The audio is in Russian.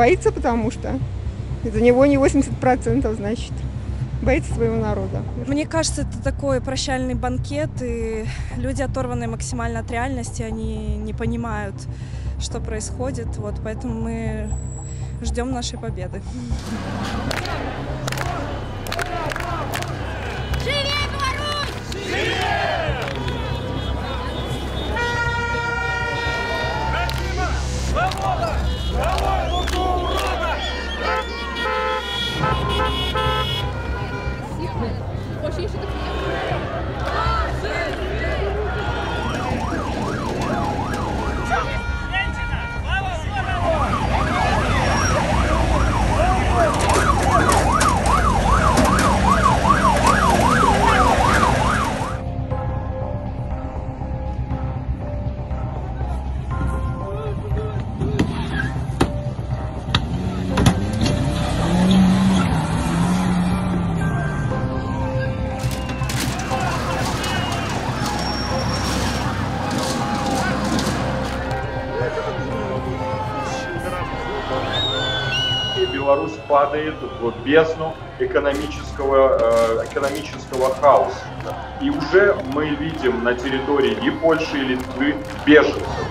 Боится, потому что за него не 80%, значит. Боится своего народа. Мне кажется, это такой прощальный банкет, и люди, оторванные максимально от реальности, они не понимают, что происходит. Вот, поэтому мы ждем нашей победы. Беларусь падает в бездну экономического, э, экономического хаоса. И уже мы видим на территории и Польши, и Литвы беженцев.